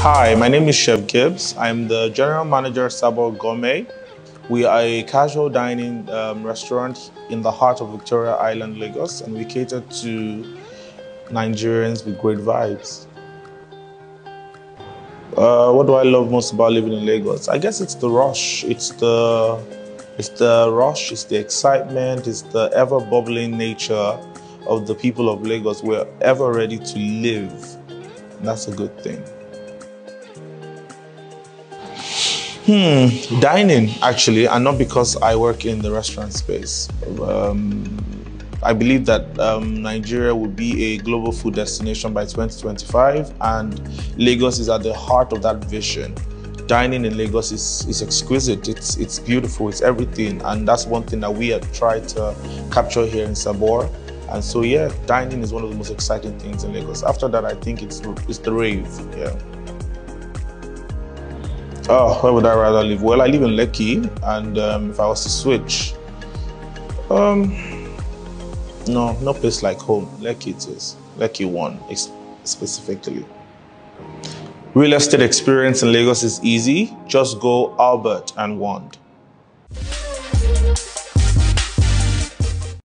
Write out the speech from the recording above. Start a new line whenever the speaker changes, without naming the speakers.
Hi, my name is Chef Gibbs. I'm the general manager Sabor Gourmet. We are a casual dining um, restaurant in the heart of Victoria Island, Lagos, and we cater to Nigerians with great vibes. Uh, what do I love most about living in Lagos? I guess it's the rush. It's the it's the rush. It's the excitement. It's the ever bubbling nature of the people of Lagos. We're ever ready to live. That's a good thing. Hmm, dining actually, and not because I work in the restaurant space. Um, I believe that um, Nigeria will be a global food destination by 2025, and Lagos is at the heart of that vision. Dining in Lagos is, is exquisite, it's, it's beautiful, it's everything, and that's one thing that we have tried to capture here in Sabor. And so, yeah, dining is one of the most exciting things in Lagos. After that, I think it's, it's the rave, yeah. Oh, where would I rather live? Well, I live in Lekki, and um, if I was to switch, um, no, no place like home. Lekki it is. Lekki one specifically. Real estate experience in Lagos is easy. Just go Albert and Wand.